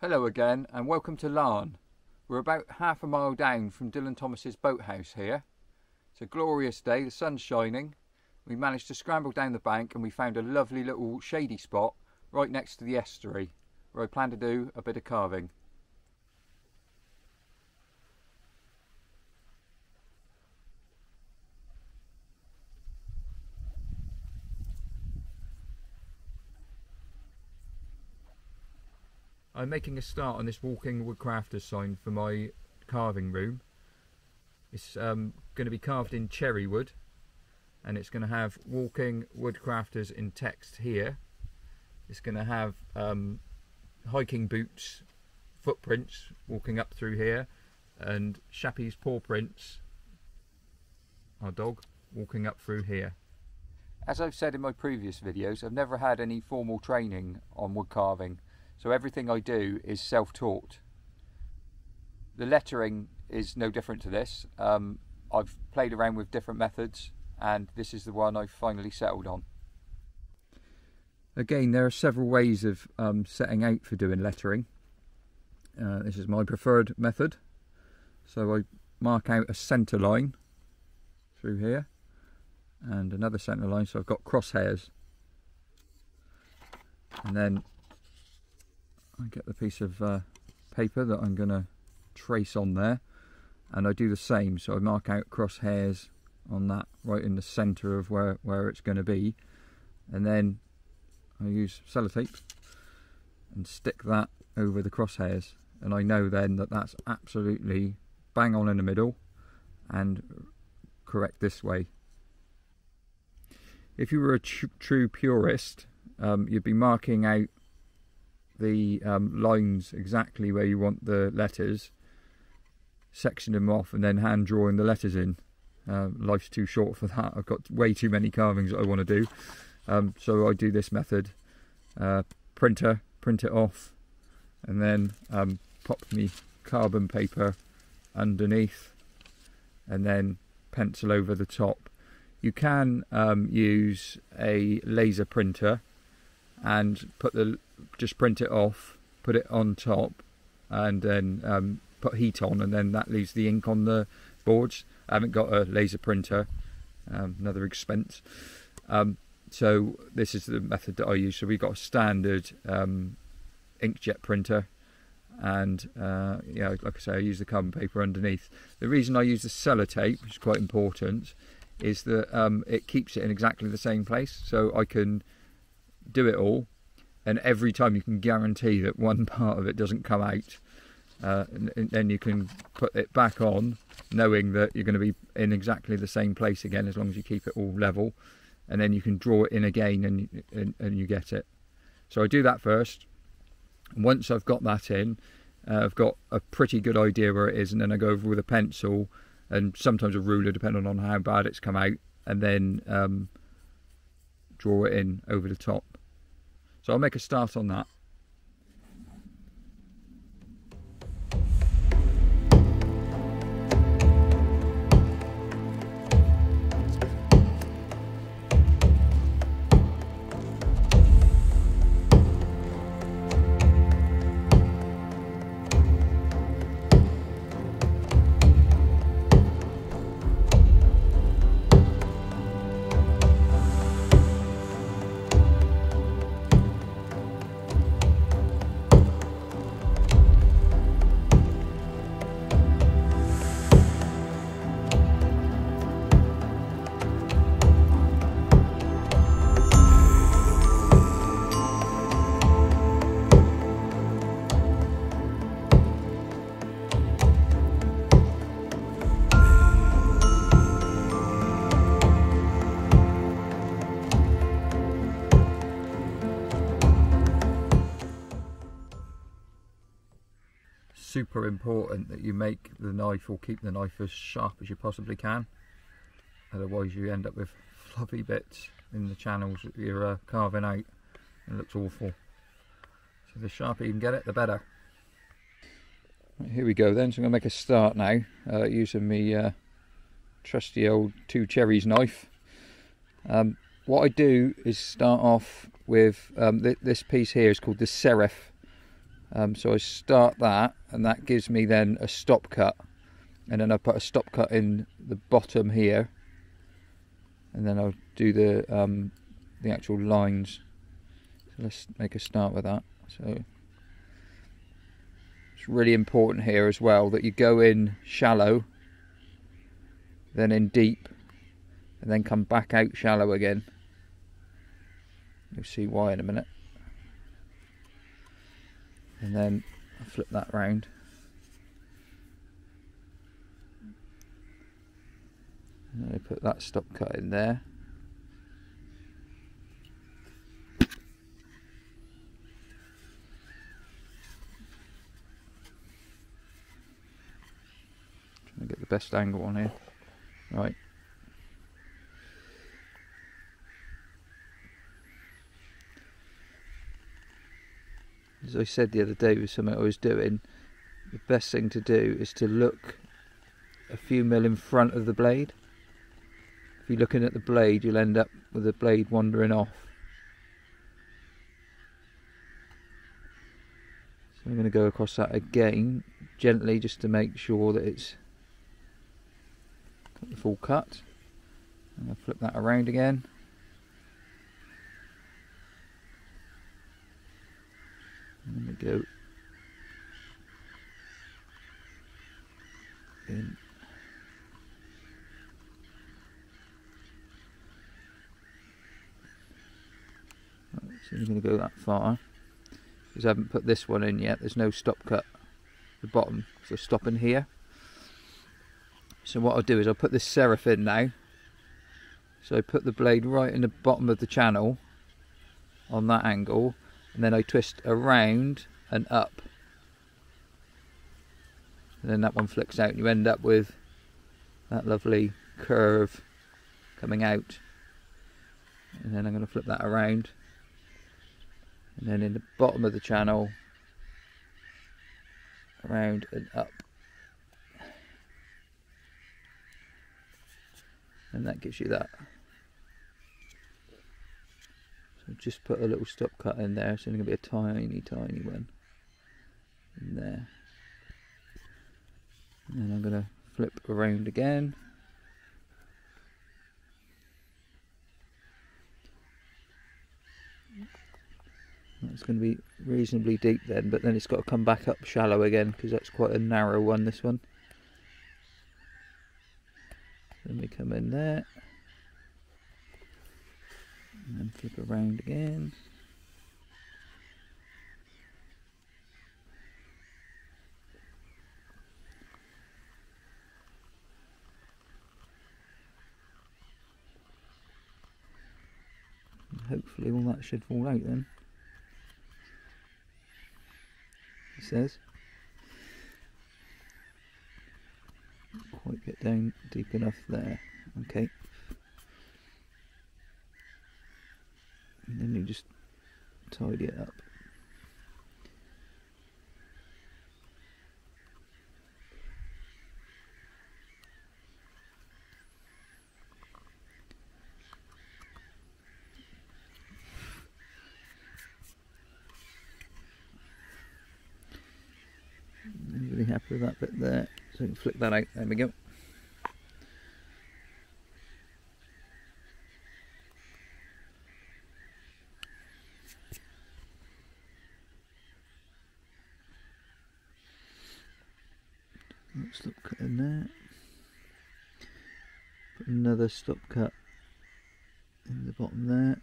Hello again and welcome to Laugharne. We're about half a mile down from Dylan Thomas's boathouse here. It's a glorious day, the sun's shining. We managed to scramble down the bank and we found a lovely little shady spot right next to the estuary where I plan to do a bit of carving. I'm making a start on this walking woodcrafters sign for my carving room. It's um, going to be carved in cherry wood and it's going to have walking woodcrafters in text here. It's going to have um, hiking boots, footprints walking up through here and Shappy's paw prints, our dog, walking up through here. As I've said in my previous videos, I've never had any formal training on wood carving so everything I do is self-taught. The lettering is no different to this. Um, I've played around with different methods and this is the one I've finally settled on. Again, there are several ways of um, setting out for doing lettering. Uh, this is my preferred method. So I mark out a centre line through here and another centre line so I've got crosshairs and then I get the piece of uh, paper that I'm going to trace on there and I do the same. So I mark out crosshairs on that right in the center of where where it's going to be and then I use sellotape and stick that over the crosshairs. And I know then that that's absolutely bang on in the middle and correct this way. If you were a tr true purist um, you'd be marking out the um, lines exactly where you want the letters, section them off, and then hand drawing the letters in. Uh, life's too short for that. I've got way too many carvings that I want to do. Um, so I do this method. Uh, printer, print it off, and then um, pop me carbon paper underneath, and then pencil over the top. You can um, use a laser printer and put the just print it off, put it on top, and then um, put heat on, and then that leaves the ink on the boards. I haven't got a laser printer, um, another expense. Um, so this is the method that I use. So we've got a standard um, inkjet printer, and uh, yeah, like I say, I use the carbon paper underneath. The reason I use the sellotape, which is quite important, is that um, it keeps it in exactly the same place. So I can do it all and every time you can guarantee that one part of it doesn't come out uh, and, and, then you can put it back on knowing that you're going to be in exactly the same place again as long as you keep it all level and then you can draw it in again and, and, and you get it. So I do that first. Once I've got that in uh, I've got a pretty good idea where it is and then I go over with a pencil and sometimes a ruler depending on how bad it's come out and then um, draw it in over the top so I'll make a start on that. Important that you make the knife or keep the knife as sharp as you possibly can. Otherwise you end up with fluffy bits in the channels that you're uh, carving out. It looks awful. So the sharper you can get it the better. Right, here we go then. So I'm going to make a start now uh, using my uh, trusty old two cherries knife. Um, what I do is start off with um, th this piece here is called the serif Um, so I start that, and that gives me then a stop cut, and then I put a stop cut in the bottom here, and then I'll do the um, the actual lines. So let's make a start with that. So it's really important here as well that you go in shallow, then in deep, and then come back out shallow again. You'll see why in a minute. And then I flip that round. And then I put that stop cut in there. Trying to get the best angle on here. Right. As I said the other day with something I was doing, the best thing to do is to look a few mil in front of the blade. If you're looking at the blade, you'll end up with the blade wandering off. So I'm going to go across that again, gently, just to make sure that it's got the full cut. I'm going to flip that around again. Let me go in. Right, so I'm going to go that far because I haven't put this one in yet. There's no stop cut the bottom, so stopping here. So what I'll do is I'll put this serif in now. So I put the blade right in the bottom of the channel on that angle and then I twist around and up. And then that one flicks out and you end up with that lovely curve coming out. And then I'm going to flip that around. And then in the bottom of the channel around and up. And that gives you that just put a little stop cut in there. It's only going to be a tiny, tiny one in there. And I'm going to flip around again. It's going to be reasonably deep then, but then it's got to come back up shallow again because that's quite a narrow one, this one. Let me come in there and then flip it around again. Hopefully all that should fall out then. He says. Quite get down deep enough there. Okay and then you just tidy it up. really happy with that bit there? So we can flick that out. There we go stop cut in there put another stop cut in the bottom there.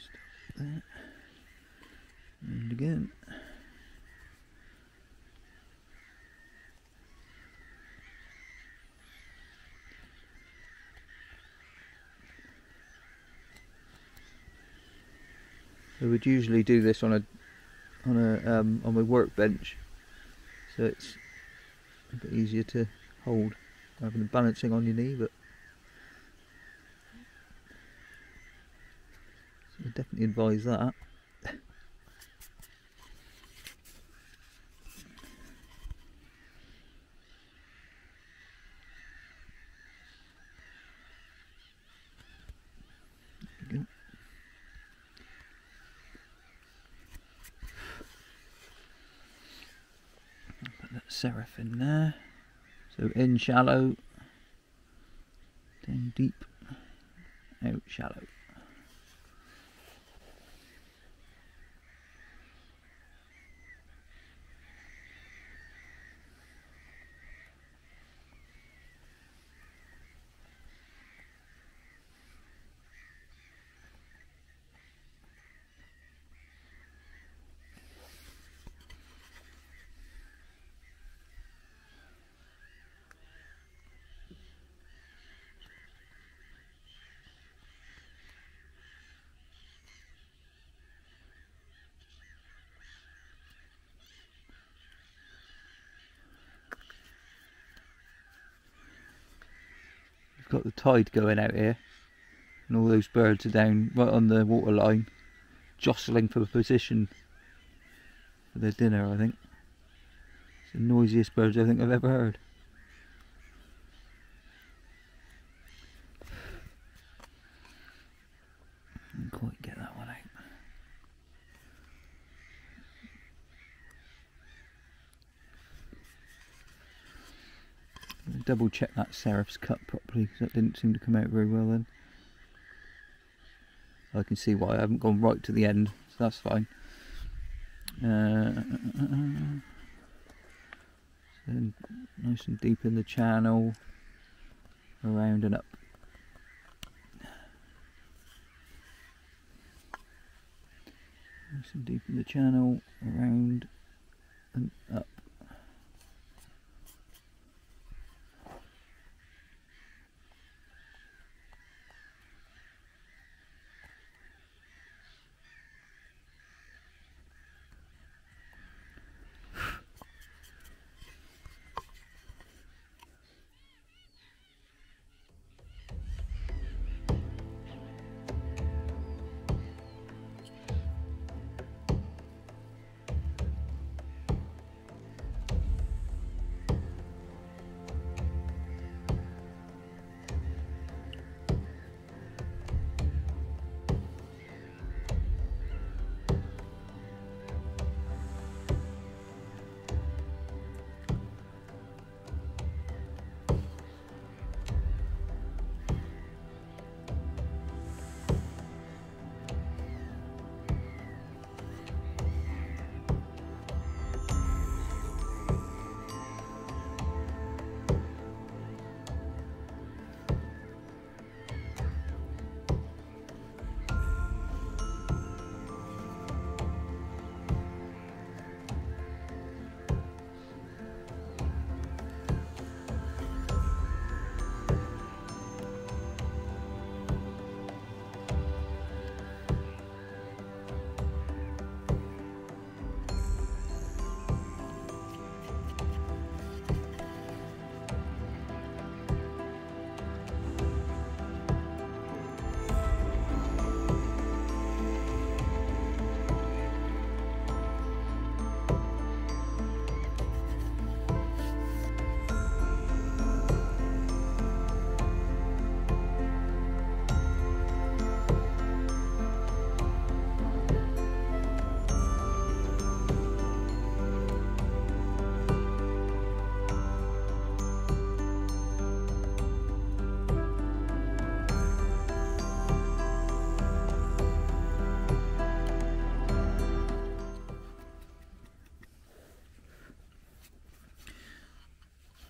Stop there. And again I would usually do this on a on a um, on my workbench, so it's a bit easier to hold rather than balancing on your knee. But so definitely advise that. Serif in there. So in shallow, then deep, out shallow. Got the tide going out here and all those birds are down right on the water line jostling for position for their dinner I think. It's the noisiest birds I think I've ever heard Didn't quite get that one out double check that serif's cut properly because that didn't seem to come out very well then. I can see why I haven't gone right to the end, so that's fine. Uh, uh, uh, uh so nice and deep in the channel, around and up. Nice and deep in the channel, around and up.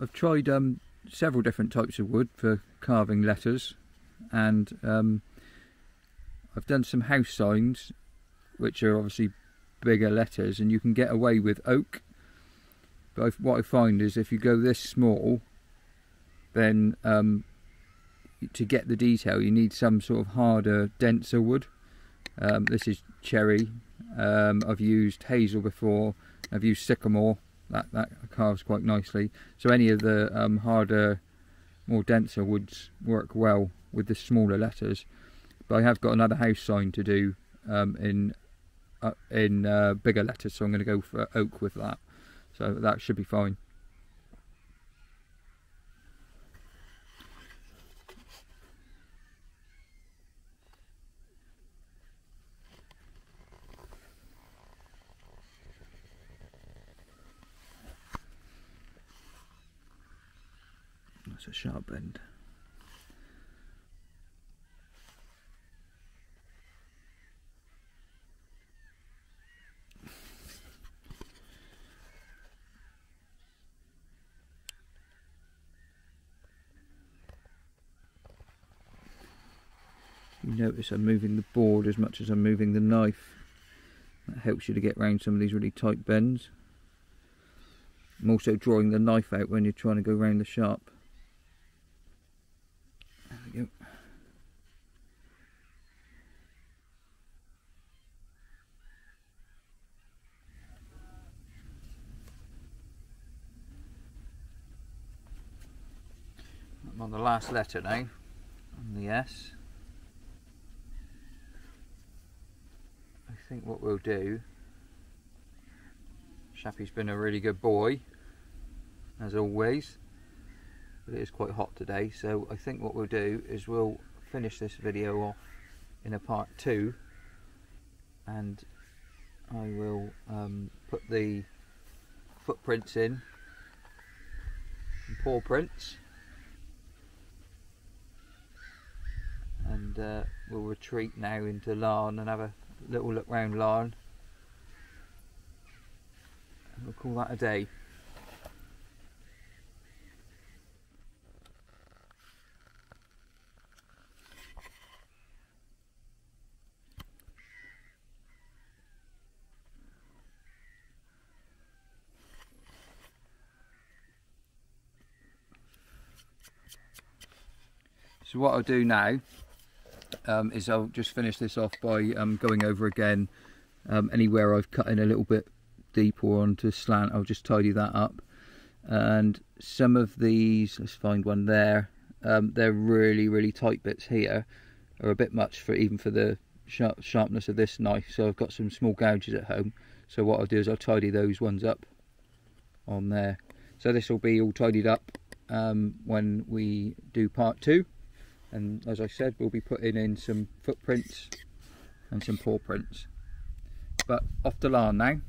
I've tried um, several different types of wood for carving letters and um, I've done some house signs which are obviously bigger letters and you can get away with oak. But what I find is if you go this small then um, to get the detail you need some sort of harder denser wood. Um, this is cherry. Um, I've used hazel before. I've used sycamore that, that carves quite nicely. So any of the um, harder, more denser woods work well with the smaller letters. But I have got another house sign to do um, in uh, in uh, bigger letters, so I'm going to go for oak with that. So that should be fine. That's a sharp bend. You notice I'm moving the board as much as I'm moving the knife. That helps you to get around some of these really tight bends. I'm also drawing the knife out when you're trying to go around the sharp. There we go. I'm on the last letter now, on the S. I think what we'll do, Shappy's been a really good boy, as always, but it is quite hot today, so I think what we'll do is we'll finish this video off in a part two, and I will um, put the footprints in, and paw prints, and uh, we'll retreat now into Laugharne and have a little look round Laugharne. And we'll call that a day. So what I'll do now um, is I'll just finish this off by um, going over again um, anywhere I've cut in a little bit deep or onto slant I'll just tidy that up. And some of these let's find one there um, they're really really tight bits here are a bit much for even for the sharp, sharpness of this knife. So I've got some small gouges at home. So what I'll do is I'll tidy those ones up on there. So this will be all tidied up um, when we do part two and as I said we'll be putting in some footprints and some paw prints. But off to Laugharne now